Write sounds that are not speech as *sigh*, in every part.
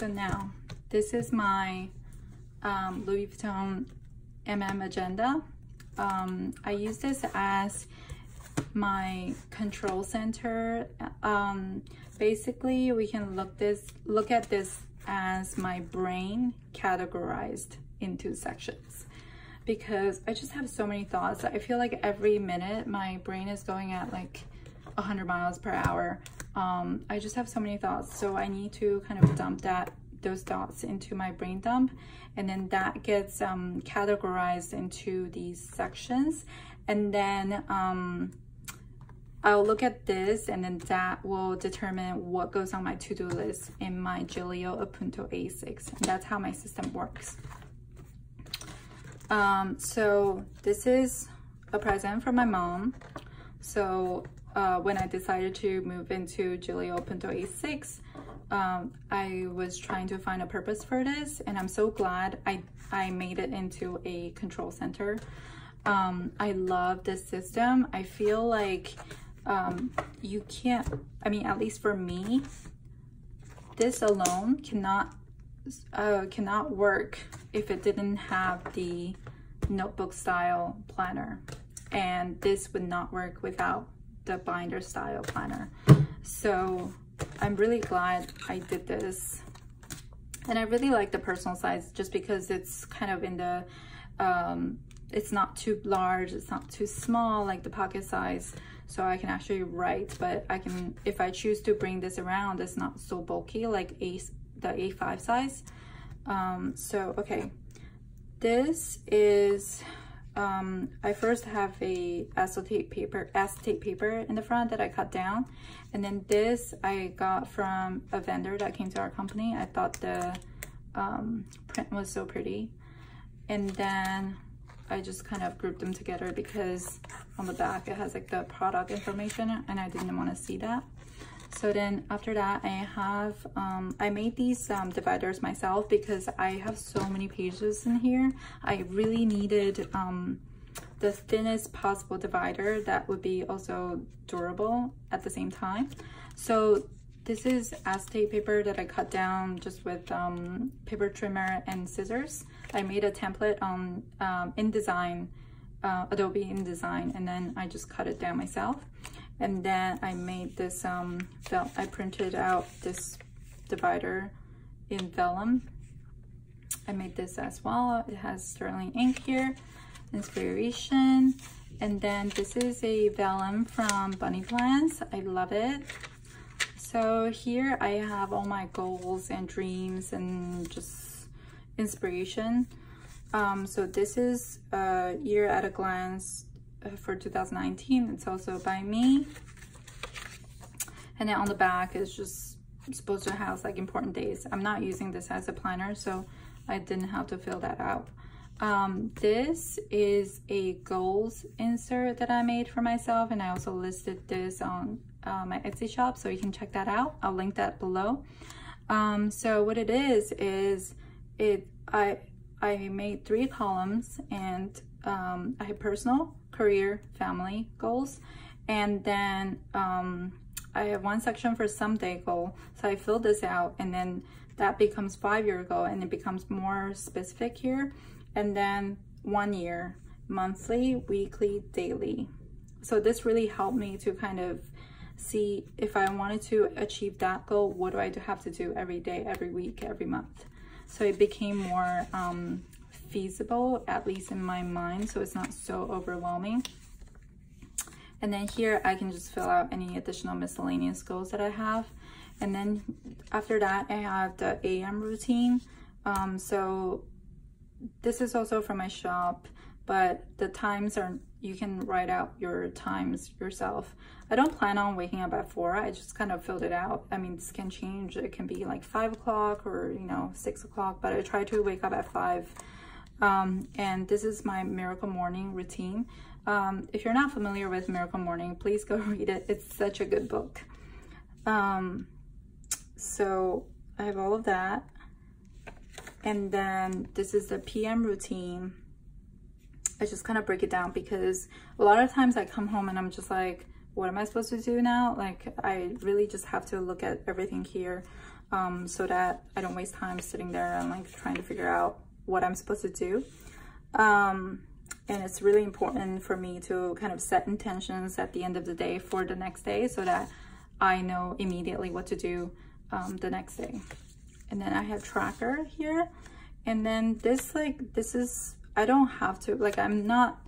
So now, this is my um, Louis Vuitton MM Agenda. Um, I use this as my control center. Um, basically, we can look this look at this as my brain categorized into sections because I just have so many thoughts. I feel like every minute my brain is going at like 100 miles per hour. Um, I just have so many thoughts. So I need to kind of dump that those thoughts into my brain dump and then that gets um, categorized into these sections and then um, I'll look at this and then that will determine what goes on my to-do list in my Gillio Appunto A6. And that's how my system works. Um, so this is a present from my mom. So uh, when I decided to move into Gillio Appunto A6, um, I was trying to find a purpose for this and I'm so glad I, I made it into a control center. Um, I love this system. I feel like um, you can't, I mean, at least for me, this alone cannot, uh, cannot work if it didn't have the notebook style planner. And this would not work without the binder style planner. So I'm really glad I did this. And I really like the personal size just because it's kind of in the, um, it's not too large, it's not too small, like the pocket size. So I can actually write, but I can, if I choose to bring this around, it's not so bulky like A, the A5 size. Um, so, okay. This is um, I first have a acetate paper, acetate paper in the front that I cut down. And then this I got from a vendor that came to our company. I thought the um, print was so pretty. And then I just kind of grouped them together because on the back it has like the product information and I didn't want to see that. So then after that, I have, um, I made these um, dividers myself because I have so many pages in here. I really needed um, the thinnest possible divider that would be also durable at the same time. So this is acetate paper that I cut down just with um, paper trimmer and scissors. I made a template on um, InDesign, uh, Adobe InDesign, and then I just cut it down myself. And then I made this, um, I printed out this divider in vellum. I made this as well. It has sterling ink here, inspiration. And then this is a vellum from Bunny Plans. I love it. So here I have all my goals and dreams and just inspiration. Um, so this is a year at a glance uh, for 2019. It's also by me. And then on the back is just supposed to house like important days. I'm not using this as a planner, so I didn't have to fill that out. Um, this is a goals insert that I made for myself and I also listed this on uh, my Etsy shop so you can check that out. I'll link that below. Um, so what it is, is it I, I made three columns and um, I have personal, career, family goals. And then um, I have one section for someday goal. So I fill this out and then that becomes five year goal and it becomes more specific here. And then one year, monthly, weekly, daily. So this really helped me to kind of see if I wanted to achieve that goal, what do I have to do every day, every week, every month? So it became more um, feasible, at least in my mind, so it's not so overwhelming. And then here I can just fill out any additional miscellaneous goals that I have. And then after that, I have the AM routine. Um, so this is also from my shop, but the times are, you can write out your times yourself. I don't plan on waking up at four. I just kind of filled it out. I mean, this can change. It can be like five o'clock or, you know, six o'clock, but I try to wake up at five um, and this is my Miracle Morning routine. Um, if you're not familiar with Miracle Morning, please go *laughs* read it. It's such a good book. Um, so I have all of that. And then this is the PM routine. I just kind of break it down because a lot of times I come home and I'm just like, what am I supposed to do now? Like I really just have to look at everything here. um, so that I don't waste time sitting there and like trying to figure out what I'm supposed to do. Um, and it's really important for me to kind of set intentions at the end of the day for the next day so that I know immediately what to do um, the next day. And then I have tracker here. And then this like, this is, I don't have to, like I'm not,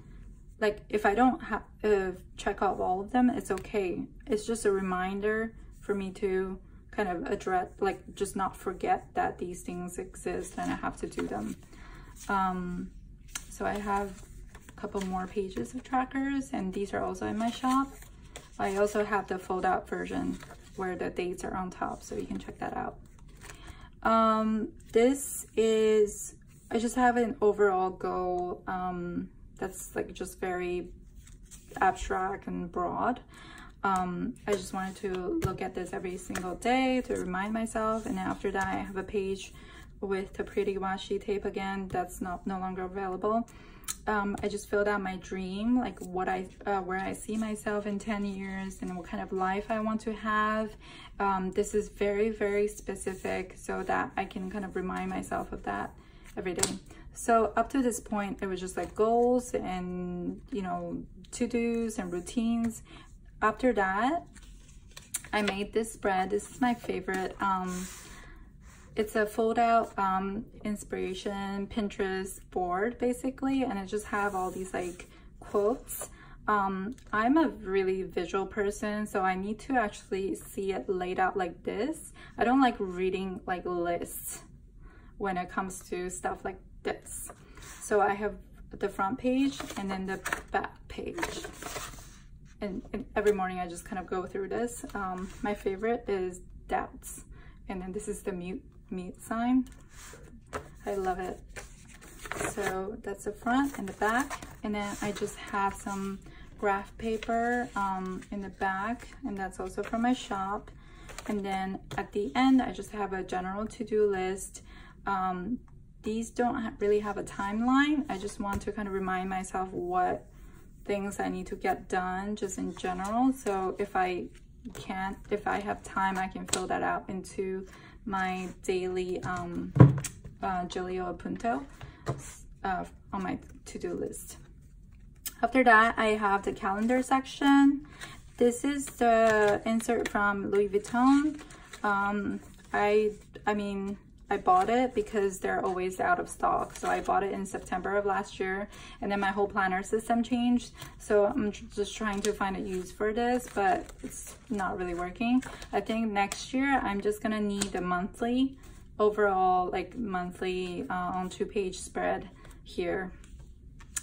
like if I don't have uh, check off all of them, it's okay. It's just a reminder for me to kind of address, like just not forget that these things exist and I have to do them. Um, so I have a couple more pages of trackers and these are also in my shop. I also have the fold out version where the dates are on top so you can check that out. Um, this is, I just have an overall goal um, that's like just very abstract and broad. Um, I just wanted to look at this every single day to remind myself and after that I have a page with the pretty washi tape again that's not no longer available. Um, I just filled out my dream like what I uh, where I see myself in 10 years and what kind of life I want to have. Um, this is very very specific so that I can kind of remind myself of that every day. So up to this point it was just like goals and you know to-dos and routines after that I made this spread this is my favorite um, it's a fold out um, inspiration Pinterest board basically and it just have all these like quotes. Um, I'm a really visual person so I need to actually see it laid out like this. I don't like reading like lists when it comes to stuff like this. So I have the front page and then the back page. And, every morning I just kind of go through this. Um, my favorite is doubts. And then this is the mute meat sign. I love it. So that's the front and the back. And then I just have some graph paper um, in the back and that's also from my shop. And then at the end, I just have a general to-do list. Um, these don't ha really have a timeline. I just want to kind of remind myself what things I need to get done just in general. So if I can't, if I have time, I can fill that out into my daily um, uh, Gillio Appunto uh, on my to-do list. After that, I have the calendar section. This is the insert from Louis Vuitton. Um, I, I mean, I bought it because they're always out of stock. So I bought it in September of last year and then my whole planner system changed. So I'm just trying to find a use for this, but it's not really working. I think next year I'm just gonna need a monthly overall like monthly uh, on two page spread here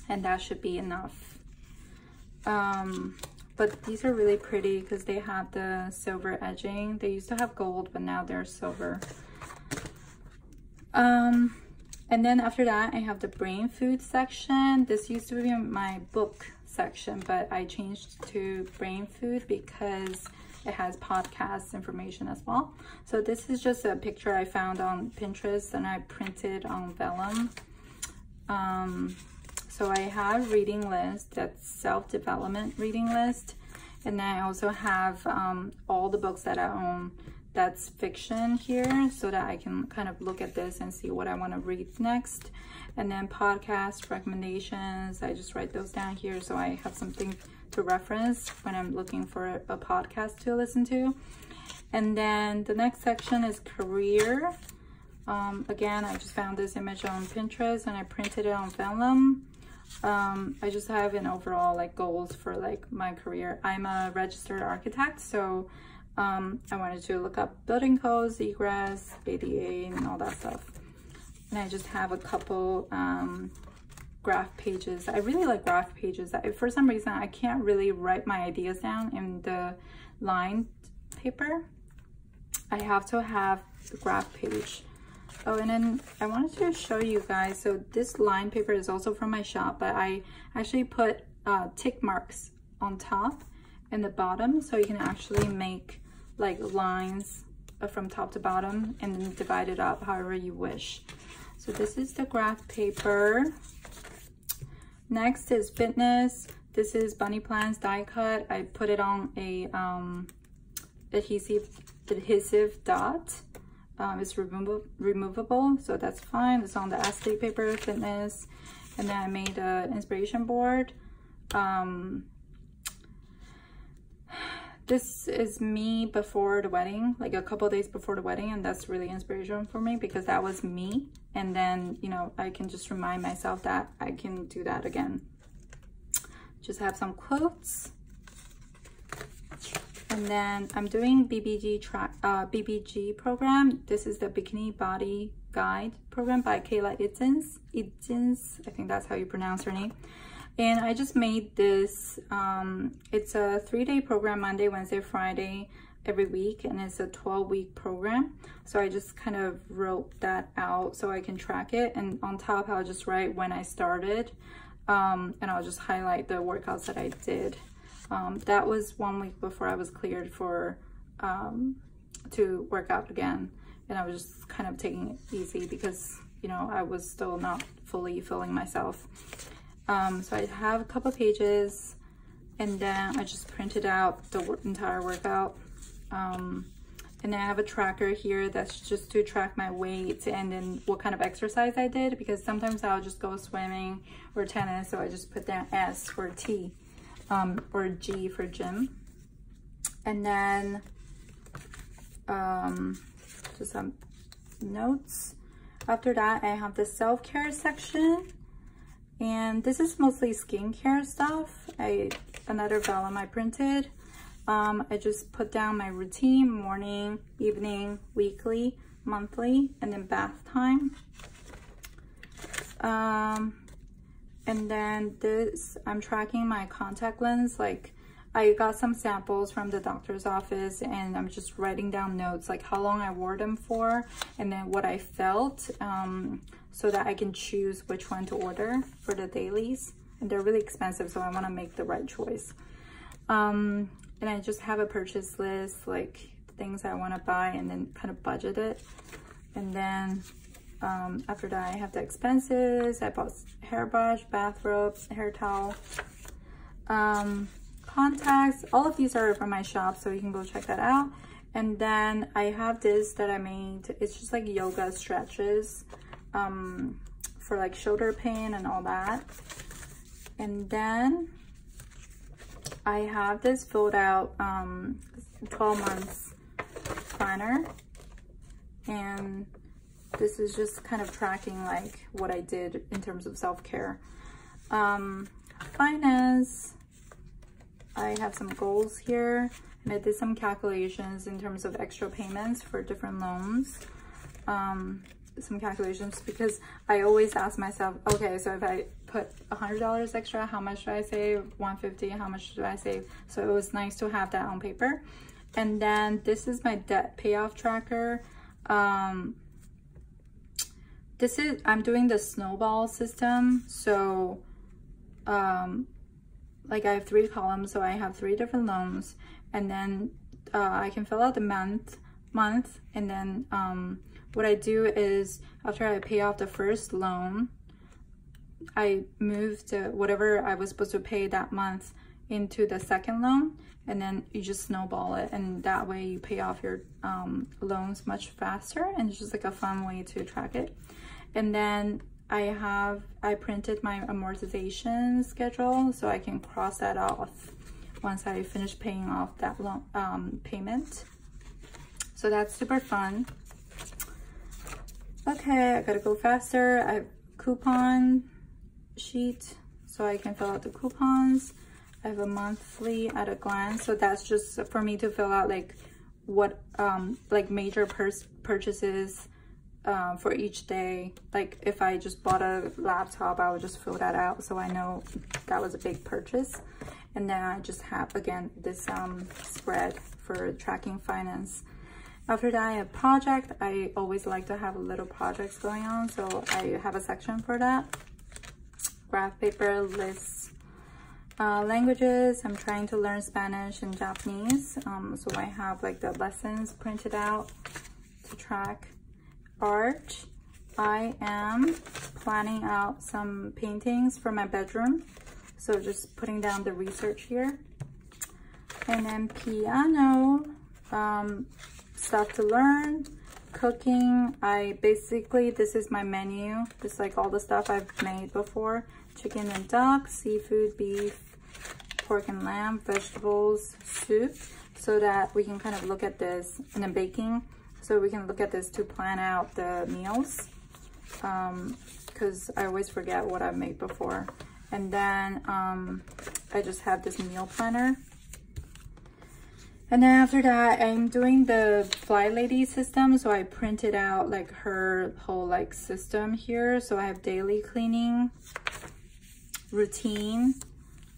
and that should be enough. Um, but these are really pretty because they have the silver edging. They used to have gold, but now they're silver. Um, and then after that, I have the brain food section. This used to be my book section, but I changed to brain food because it has podcast information as well. So this is just a picture I found on Pinterest and I printed on vellum. Um, so I have reading list, that's self-development reading list. And then I also have um, all the books that I own that's fiction here so that I can kind of look at this and see what I want to read next. And then podcast recommendations, I just write those down here so I have something to reference when I'm looking for a podcast to listen to. And then the next section is career. Um, again, I just found this image on Pinterest and I printed it on vellum. Um, I just have an overall like goals for like my career. I'm a registered architect, so um, I wanted to look up building codes, egress, ADA, and all that stuff. And I just have a couple um, graph pages. I really like graph pages. I, for some reason, I can't really write my ideas down in the lined paper. I have to have the graph page. Oh, and then I wanted to show you guys. So this line paper is also from my shop, but I actually put uh, tick marks on top and the bottom so you can actually make like lines from top to bottom and then divide it up however you wish. So this is the graph paper. Next is fitness. This is Bunny Plans die cut. I put it on a um, adhesive adhesive dot um, it's removable, removable, so that's fine. It's on the acetate paper fitness. And then I made an inspiration board. Um, this is me before the wedding, like a couple days before the wedding, and that's really inspirational for me because that was me. And then, you know, I can just remind myself that I can do that again. Just have some quotes. And then I'm doing BBG track, uh, BBG program. This is the Bikini Body Guide program by Kayla Itsines. Itsines, I think that's how you pronounce her name. And I just made this, um, it's a three day program, Monday, Wednesday, Friday, every week. And it's a 12 week program. So I just kind of wrote that out so I can track it. And on top, I'll just write when I started. Um, and I'll just highlight the workouts that I did. Um, that was one week before I was cleared for um, to work out again. And I was just kind of taking it easy because, you know, I was still not fully feeling myself. Um, so I have a couple pages and then I just printed out the entire workout. Um, and then I have a tracker here that's just to track my weight and then what kind of exercise I did because sometimes I'll just go swimming or tennis. So I just put down S for T um, or G for gym. And then um, just some notes. After that, I have the self-care section. And this is mostly skincare stuff. I Another vellum I printed. Um, I just put down my routine, morning, evening, weekly, monthly, and then bath time. Um, and then this, I'm tracking my contact lens. Like I got some samples from the doctor's office and I'm just writing down notes, like how long I wore them for and then what I felt um, so that I can choose which one to order for the dailies. And they're really expensive, so I wanna make the right choice. Um, and I just have a purchase list, like things I wanna buy and then kind of budget it. And then um, after that, I have the expenses. I bought hairbrush, bathrobes, hair towel, um, contacts. All of these are from my shop, so you can go check that out. And then I have this that I made. It's just like yoga stretches um, for like shoulder pain and all that. And then I have this filled out um, 12 months planner. And this is just kind of tracking like what I did in terms of self-care. Um, finance, I have some goals here and I did some calculations in terms of extra payments for different loans. Um, some calculations because I always ask myself, okay, so if I put a $100 extra, how much do I save? 150 how much do I save? So it was nice to have that on paper. And then this is my debt payoff tracker. Um, this is, I'm doing the snowball system. So, um, like I have three columns, so I have three different loans and then uh, I can fill out the month, month. And then um, what I do is after I pay off the first loan, I move to whatever I was supposed to pay that month into the second loan and then you just snowball it and that way you pay off your um, loans much faster and it's just like a fun way to track it. And then I have, I printed my amortization schedule so I can cross that off once I finish paying off that loan um, payment. So that's super fun. Okay, I gotta go faster. I have coupon sheet so I can fill out the coupons. I have a monthly at a glance. So that's just for me to fill out like what, um, like major purchases um, for each day. Like if I just bought a laptop, I would just fill that out so I know that was a big purchase. And then I just have, again, this um, spread for tracking finance. After that, I have project. I always like to have little projects going on, so I have a section for that. Graph paper, lists, uh, languages. I'm trying to learn Spanish and Japanese, um, so I have like the lessons printed out to track art. I am planning out some paintings for my bedroom. So just putting down the research here. And then piano, um, stuff to learn, cooking, I basically, this is my menu. Is like all the stuff I've made before. Chicken and duck, seafood, beef, pork and lamb, vegetables, soup, so that we can kind of look at this, and then baking, so we can look at this to plan out the meals. Because um, I always forget what I've made before. And then um, I just have this meal planner and then after that, I'm doing the Fly Lady system. So I printed out like her whole like system here. So I have daily cleaning, routine,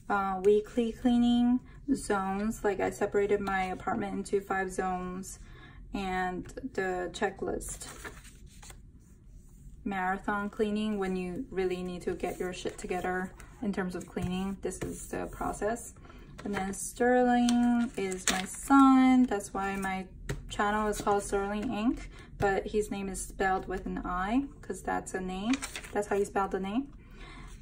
uh, weekly cleaning, zones. Like I separated my apartment into five zones and the checklist. Marathon cleaning when you really need to get your shit together in terms of cleaning. This is the process. And then Sterling is my son. That's why my channel is called Sterling Ink. But his name is spelled with an I because that's a name. That's how you spell the name.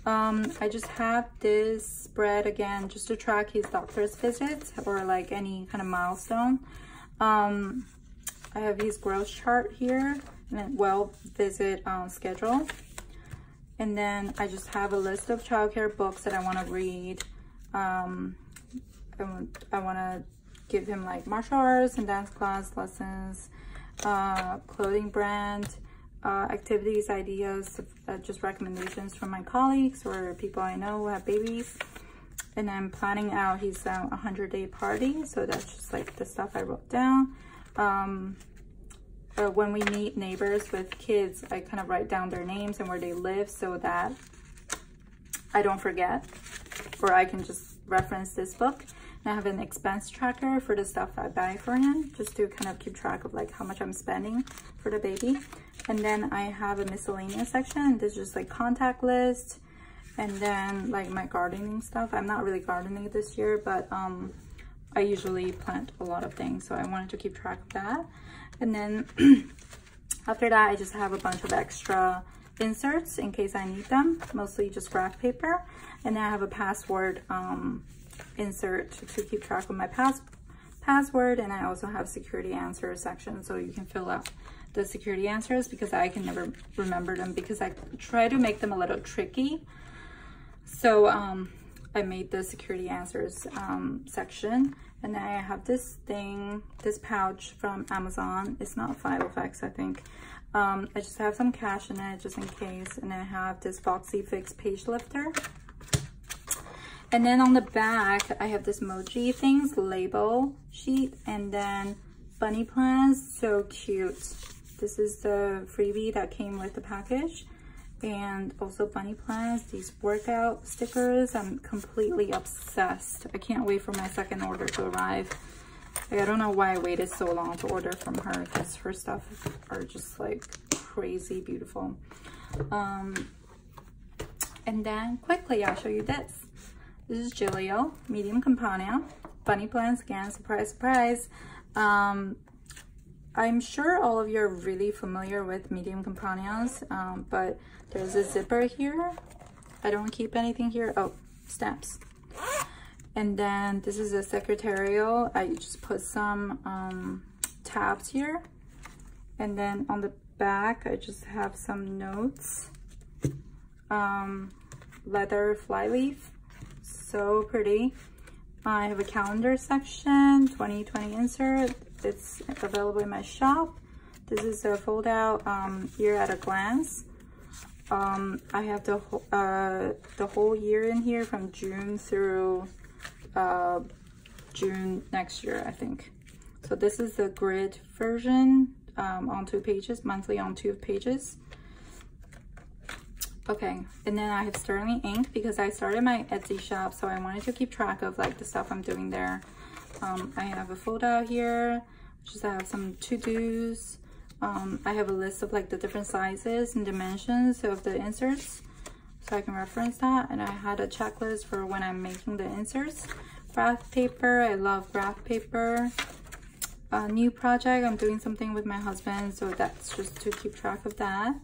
Um, I just have this spread again just to track his doctor's visits or like any kind of milestone. Um, I have his growth chart here and well visit um, schedule. And then I just have a list of childcare books that I want to read. Um, I want, to give him like martial arts and dance class lessons, uh, clothing brand, uh, activities, ideas, uh, just recommendations from my colleagues or people I know who have babies. And I'm planning out his 100 uh, day party. So that's just like the stuff I wrote down. Um, uh, when we meet neighbors with kids, I kind of write down their names and where they live so that I don't forget or I can just reference this book. And I have an expense tracker for the stuff I buy for him, just to kind of keep track of like how much I'm spending for the baby. And then I have a miscellaneous section. This is just like contact list and then like my gardening stuff. I'm not really gardening this year, but um, I usually plant a lot of things. So I wanted to keep track of that. And then *clears throat* after that, I just have a bunch of extra inserts in case I need them, mostly just graph paper. And then I have a password um, insert to keep track of my pass password. And I also have security answers section so you can fill out the security answers because I can never remember them because I try to make them a little tricky. So um, I made the security answers um, section and then I have this thing, this pouch from Amazon. It's not Filofax, I think. Um, I just have some cash in it just in case. And I have this Foxy Fix page lifter. And then on the back, I have this Moji Things label sheet and then bunny plans. So cute. This is the freebie that came with the package. And also bunny plans, these workout stickers. I'm completely obsessed. I can't wait for my second order to arrive. Like, I don't know why I waited so long to order from her because her stuff are just like crazy beautiful. Um, and then quickly, I'll show you this. This is Gillio, medium Compagna. Bunny plans again, surprise, surprise. Um, I'm sure all of you are really familiar with medium Compagnas, um, but there's a zipper here. I don't keep anything here. Oh, stamps. And then this is a secretarial. I just put some um, tabs here. And then on the back, I just have some notes. Um, leather flyleaf so pretty. I have a calendar section, 2020 insert. It's available in my shop. This is a fold out um, year at a glance. Um, I have the, uh, the whole year in here from June through uh, June next year, I think. So this is the grid version um, on two pages, monthly on two pages. Okay, and then I have Sterling Ink because I started my Etsy shop, so I wanted to keep track of like the stuff I'm doing there. Um, I have a folder here, just I have some to-dos. Um, I have a list of like the different sizes and dimensions of the inserts, so I can reference that. And I had a checklist for when I'm making the inserts. Graph paper, I love graph paper. A new project, I'm doing something with my husband, so that's just to keep track of that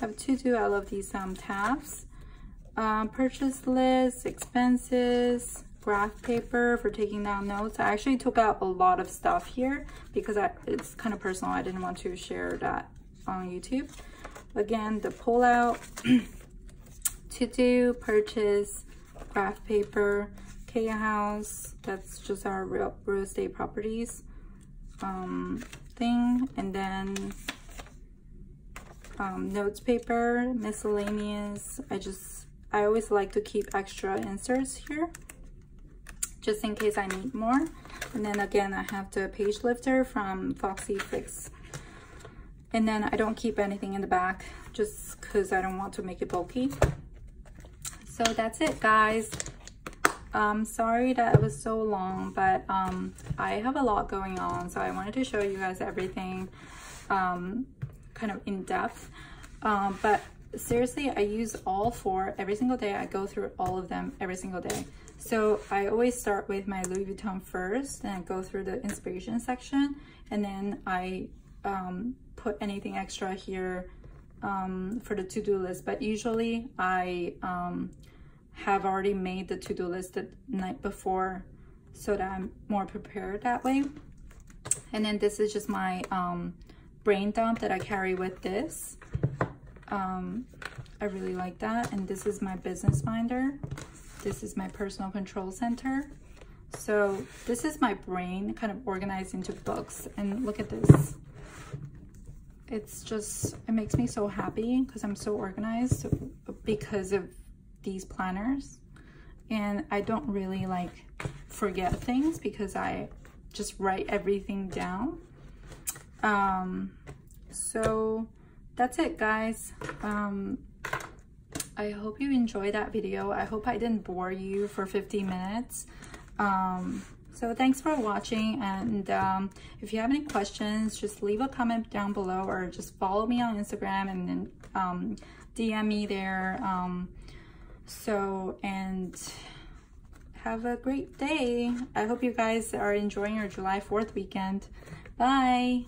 I have to do all of these um, tabs. Um, purchase list, expenses, graph paper for taking down notes. I actually took out a lot of stuff here because I, it's kind of personal. I didn't want to share that on YouTube. Again, the pullout, *clears throat* to do, purchase, graph paper, K House, that's just our real, real estate properties um, thing. And then um, notes paper, miscellaneous. I just, I always like to keep extra inserts here just in case I need more. And then again, I have the page lifter from Foxy Fix. And then I don't keep anything in the back just because I don't want to make it bulky. So that's it, guys. I'm sorry that it was so long, but um, I have a lot going on. So I wanted to show you guys everything um, kind of in depth. Um, but seriously, I use all four every single day. I go through all of them every single day. So I always start with my Louis Vuitton first and go through the inspiration section. And then I um, put anything extra here um, for the to-do list. But usually I um, have already made the to-do list the night before so that I'm more prepared that way. And then this is just my um, brain dump that I carry with this. Um, I really like that. And this is my business binder. This is my personal control center. So this is my brain kind of organized into books. And look at this. It's just, it makes me so happy because I'm so organized because of these planners. And I don't really like forget things because I just write everything down. Um, so that's it guys. Um, I hope you enjoyed that video. I hope I didn't bore you for 50 minutes. Um, so thanks for watching and um, if you have any questions, just leave a comment down below or just follow me on Instagram and then um, DM me there. Um, so, and have a great day. I hope you guys are enjoying your July 4th weekend. Bye.